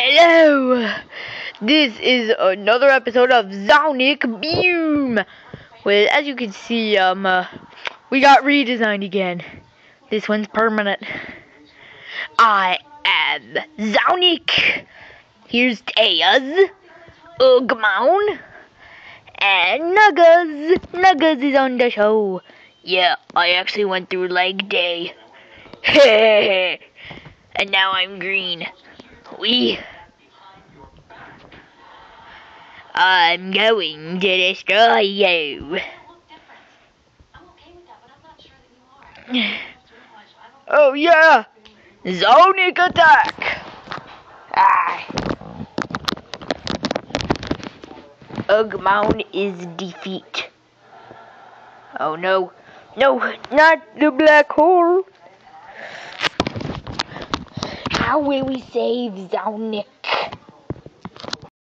Hello! This is another episode of Sonic Boom! Well, as you can see, um, uh, we got redesigned again. This one's permanent. I am Sonic! Here's Tails, Ugmown, and Nuggles. Nuggles is on the show. Yeah, I actually went through leg day. and now I'm green. We. I'm going to destroy you. Oh yeah! Sonic attack! Ah. Ugmown is defeat. Oh no. No, not the black hole. How will we save Sonic?